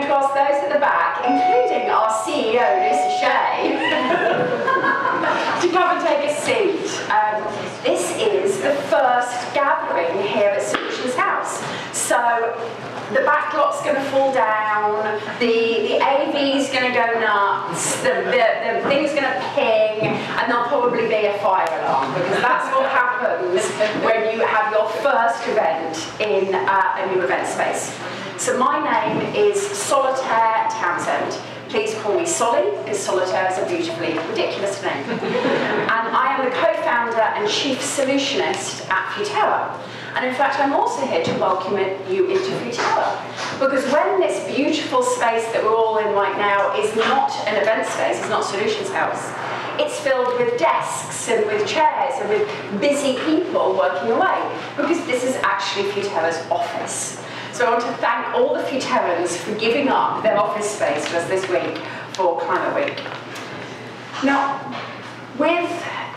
going to ask those at the back, including our CEO, Lucy Shea, to come and take a seat. Um, this is the first gathering here at Solutions House. So the backdrop's going to fall down, the, the AV's going to go nuts, the, the, the thing's going to ping, and probably a fire alarm, because that's what happens when you have your first event in uh, a new event space. So my name is Solitaire Townsend. Please call me Solly, because solitaire is a beautifully ridiculous name. and I am the co-founder and chief solutionist at Futerra. And in fact, I'm also here to welcome you into Futerra. Because when this beautiful space that we're all in right now is not an event space, it's not Solutions House, it's filled with desks and with chairs and with busy people working away. Because this is actually Futerra's office. So I want to thank all the Futerrans for giving up their office space to us this week for Climate Week. Now, with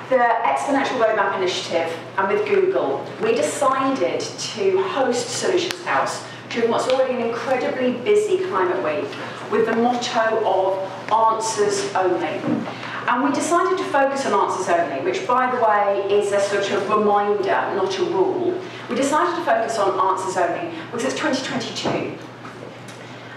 the Exponential Roadmap Initiative and with Google, we decided to host Solutions House during what's already an incredibly busy climate week with the motto of answers only. And we decided to focus on answers only, which by the way is a sort of reminder, not a rule. We decided to focus on answers only because it's 2022.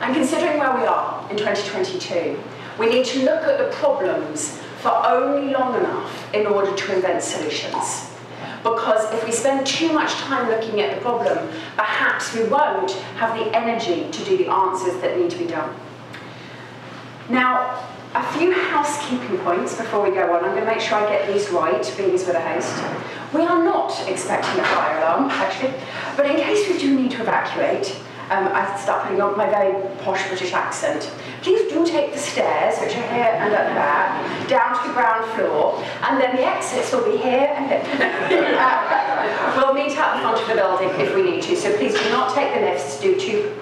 And considering where we are in 2022, we need to look at the problems for only long enough in order to invent solutions. Because if we spend too much time looking at the problem, perhaps we won't have the energy to do the answers that need to be done. Now, a few housekeeping points before we go on. I'm going to make sure I get these right, being as with a haste. We are not expecting a fire alarm, actually, but in case we do need to evacuate, um, I start putting on my very posh British accent. Please do take the stairs, which are here and at the back, down to the ground floor, and then the exits will be here and here. we'll meet at in front of the building if we need to, so please do not take the lifts, do,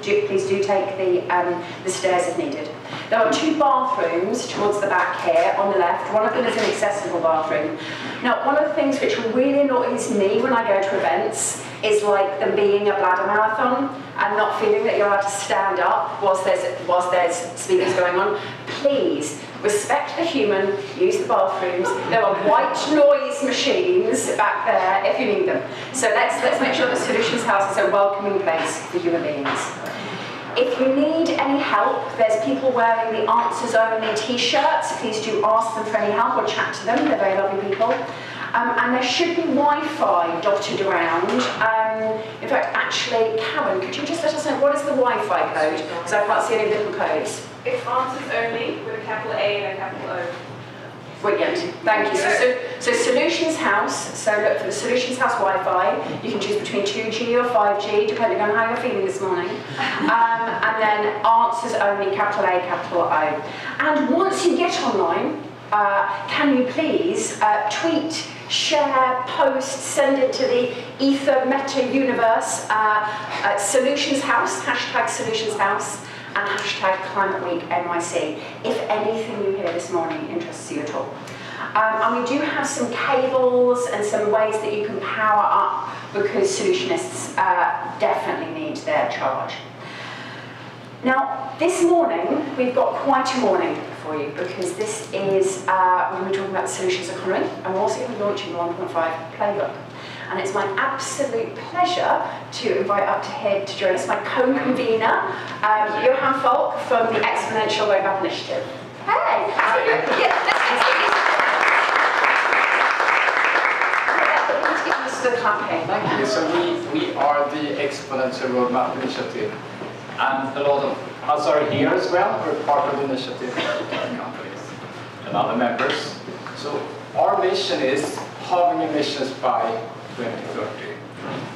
do please do take the, um, the stairs if needed. There are two bathrooms towards the back here on the left. One of them is an accessible bathroom. Now, one of the things which really annoys me when I go to events is like them being a bladder marathon and not feeling that you're allowed to stand up whilst there's, whilst there's speakers going on. Please, respect the human, use the bathrooms. There are white noise machines back there if you need them. So let's, let's make sure that Solutions House is a welcoming place for human beings. If you need help, there's people wearing the Answers Only t-shirts. Please do ask them for any help or chat to them. They're very lovely people. Um, and there should be Wi-Fi dotted around. Um, in fact, actually, Karen, could you just let us know what is the Wi-Fi code? Because I can't see any little codes. It's Answers Only with a capital A and a capital O. Brilliant, thank you. So, so, so, Solutions House, so look for the Solutions House Wi-Fi. You can choose between 2G or 5G, depending on how you're feeling this morning. Um, and then answers only, capital A, capital O. And once you get online, uh, can you please uh, tweet, share, post, send it to the ether meta universe, uh, uh Solutions House, hashtag Solutions House, and hashtag Climate Week NYC, if anything you hear this morning interests you at all. Um, and we do have some cables and some ways that you can power up because solutionists uh, definitely need their charge. Now, this morning, we've got quite a morning for you because this is, uh, when we're talking about the solutions economy, and we're also going to be launching the 1.5 playbook. And it's my absolute pleasure to invite up to here to join us my co-convener, um, Johan Falk from the Exponential Roadmap Initiative. Hey! Thank you. So we, we are the Exponential Roadmap Initiative. And a lot of us are here as well. We're part of the initiative, companies and other members. So our mission is halving emissions by 2030.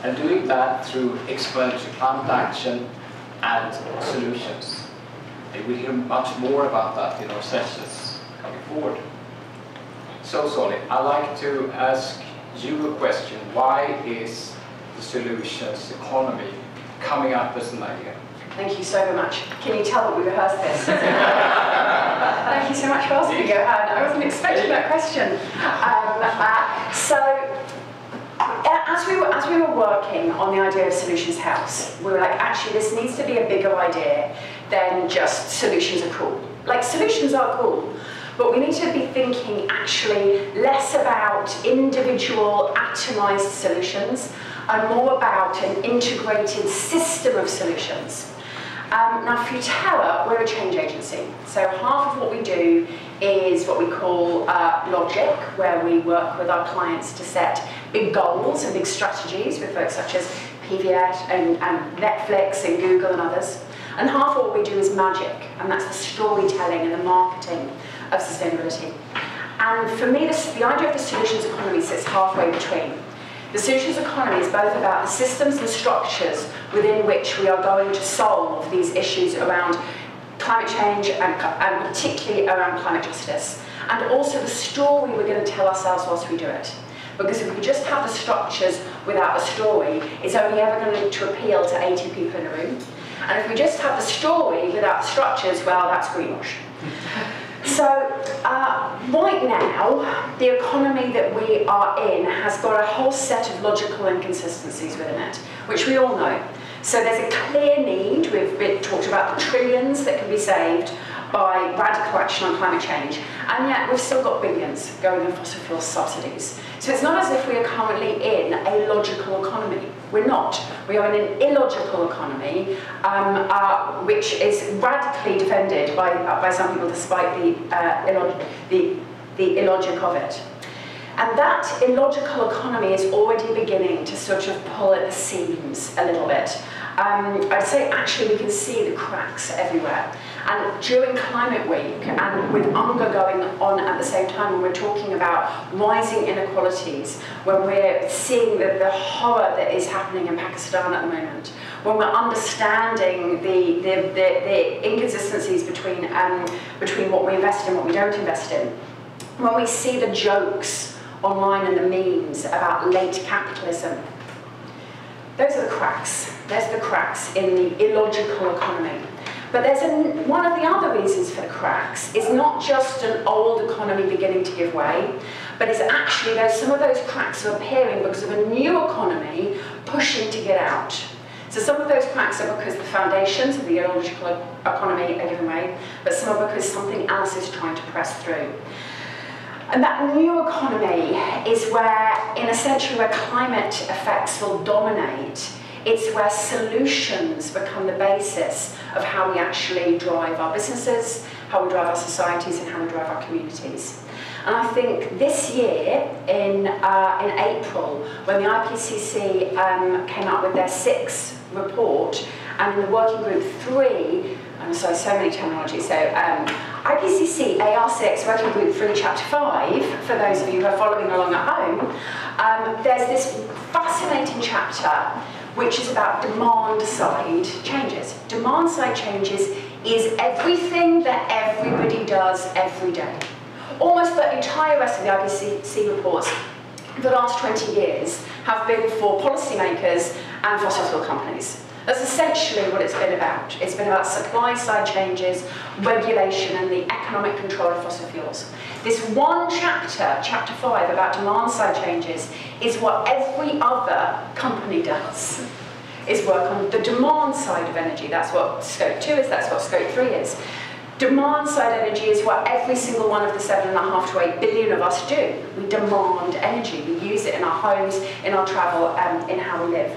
And doing that through exponential climate action and solutions. And we'll hear much more about that in our sessions coming forward. So Solly, I'd like to ask you a question. Why is the solutions economy coming up as an idea? Thank you so much. Can you tell that we rehearsed this? Thank you so much for asking, Johan. I wasn't expecting that question. Um, uh, so, as we, were, as we were working on the idea of Solutions House, we were like, actually, this needs to be a bigger idea than just solutions are cool. Like, solutions are cool, but we need to be thinking actually less about individual atomized solutions and more about an integrated system of solutions. Um, now, Futerra, we're a change agency. So half of what we do is what we call uh, logic, where we work with our clients to set big goals and big strategies with folks such as PVF and, and Netflix and Google and others. And half of what we do is magic, and that's the storytelling and the marketing of sustainability. And for me, this, the idea of the solutions economy sits halfway between. The solutions economy is both about the systems and structures within which we are going to solve these issues around climate change and, and particularly around climate justice. And also the story we're going to tell ourselves whilst we do it. Because if we just have the structures without the story, it's only ever going to appeal to 80 people in a room. And if we just have the story without the structures, well, that's greenwash. So uh, right now, the economy that we are in has got a whole set of logical inconsistencies within it, which we all know. So there's a clear need, we've talked about the trillions that can be saved by radical action on climate change, and yet we've still got billions going in fossil fuel subsidies. So it's not as if we are currently in a logical economy. We're not. We are in an illogical economy, um, uh, which is radically defended by, uh, by some people despite the, uh, illog the, the illogic of it. And that illogical economy is already beginning to sort of pull at the seams a little bit. Um, I'd say actually we can see the cracks everywhere. And during Climate Week, and with UNGA going on at the same time, when we're talking about rising inequalities, when we're seeing the, the horror that is happening in Pakistan at the moment, when we're understanding the, the, the, the inconsistencies between, um, between what we invest in and what we don't invest in, when we see the jokes online and the memes about late capitalism, those are the cracks. There's the cracks in the illogical economy. But there's a, one of the other reasons for the cracks is not just an old economy beginning to give way, but it's actually there's some of those cracks are appearing because of a new economy pushing to get out. So some of those cracks are because the foundations of the illogical economy are giving way, but some are because something else is trying to press through. And that new economy is where, in a century where climate effects will dominate, it's where solutions become the basis of how we actually drive our businesses, how we drive our societies, and how we drive our communities. And I think this year, in, uh, in April, when the IPCC um, came out with their sixth report, and in the working group three, I'm sorry, so many terminologies, so um, IPCC AR6 Working Group 3 Chapter 5, for those of you who are following along at home, um, there's this fascinating chapter which is about demand side changes. Demand side changes is everything that everybody does every day. Almost the entire rest of the IPCC reports the last 20 years have been for policymakers and fossil fuel companies. That's essentially what it's been about. It's been about supply side changes, regulation, and the economic control of fossil fuels. This one chapter, chapter five, about demand side changes, is what every other company does. Is work on the demand side of energy. That's what scope two is, that's what scope three is. Demand side energy is what every single one of the seven and a half to eight billion of us do. We demand energy. We use it in our homes, in our travel, um, in how we live.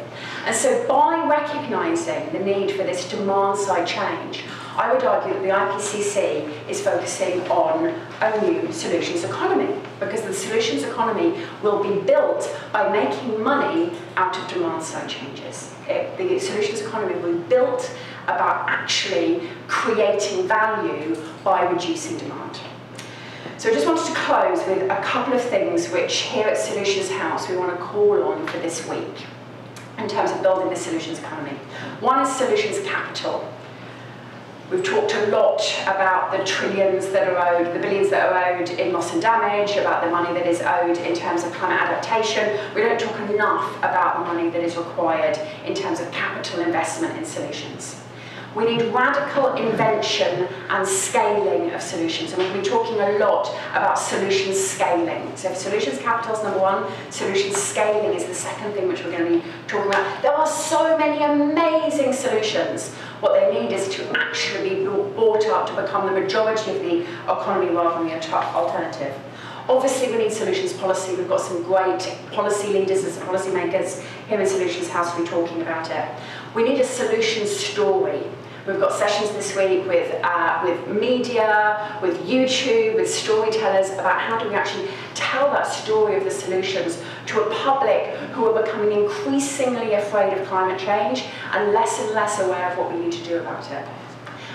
And so by recognising the need for this demand side change, I would argue that the IPCC is focusing on a new solutions economy because the solutions economy will be built by making money out of demand side changes. It, the solutions economy will be built about actually creating value by reducing demand. So I just wanted to close with a couple of things which here at Solutions House we want to call on for this week in terms of building the solutions economy. One is solutions capital. We've talked a lot about the trillions that are owed, the billions that are owed in loss and damage, about the money that is owed in terms of climate adaptation. We don't talk enough about the money that is required in terms of capital investment in solutions. We need radical invention and scaling of solutions. And we've been talking a lot about solution scaling. So solutions capital is number one, solution scaling is the second thing which we're going to be talking about. There are so many amazing solutions. What they need is to actually be brought up to become the majority of the economy rather than the alternative. Obviously, we need solutions policy. We've got some great policy leaders and policy makers here in Solutions House who are talking about it. We need a solution story. We've got sessions this week with, uh, with media, with YouTube, with storytellers about how do we actually tell that story of the solutions to a public who are becoming increasingly afraid of climate change and less and less aware of what we need to do about it.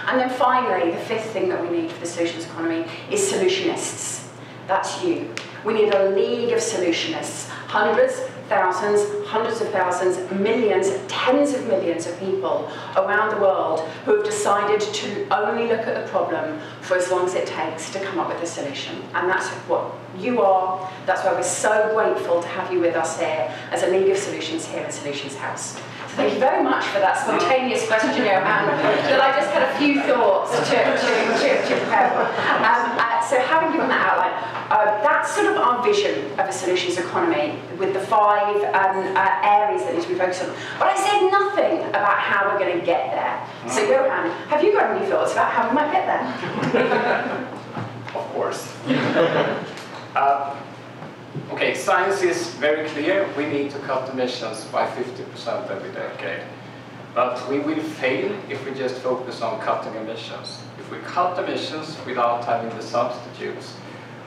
And then finally, the fifth thing that we need for the solutions economy is solutionists. That's you. We need a league of solutionists, hundreds, thousands, hundreds of thousands, millions, tens of millions of people around the world who have decided to only look at the problem for as long as it takes to come up with a solution. And that's what you are. That's why we're so grateful to have you with us here as a League of Solutions here at Solutions House. Thank you very much for that spontaneous question, Johan, that I just had a few thoughts to, to, to, to prepare for. Um, uh, so having given that outline, uh, that's sort of our vision of a solutions economy with the five um, uh, areas that need to be focused on. But I said nothing about how we're going to get there. So Johan, have you got any thoughts about how we might get there? of course. uh, science is very clear. We need to cut emissions by 50% every decade. But we will fail if we just focus on cutting emissions. If we cut emissions without having the substitutes,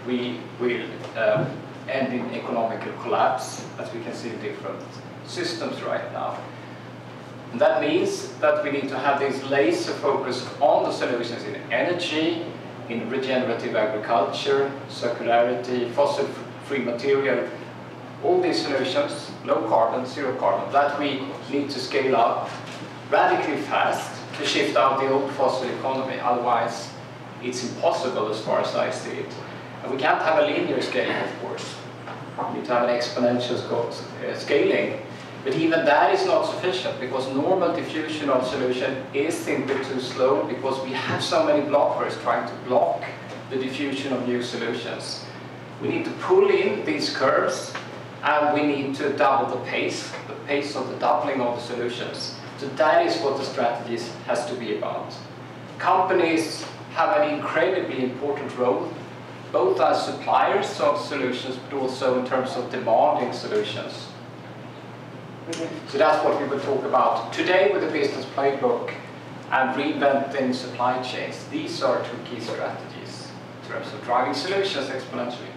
we will um, end in economical collapse, as we can see in different systems right now. And that means that we need to have this laser focus on the solutions in energy, in regenerative agriculture, circularity, fossil-free material, all these solutions, low carbon, zero carbon, that we need to scale up radically fast to shift out the old fossil economy. Otherwise, it's impossible as far as I see it. And we can't have a linear scaling, of course. We need to have an exponential uh, scaling. But even that is not sufficient because normal diffusion of solution is simply too slow because we have so many blockers trying to block the diffusion of new solutions. We need to pull in these curves and we need to double the pace, the pace of the doubling of the solutions. So that is what the strategy has to be about. Companies have an incredibly important role both as suppliers of solutions, but also in terms of demanding solutions. So that's what we will talk about today with the business playbook and reinventing supply chains. These are two key strategies in terms of driving solutions exponentially.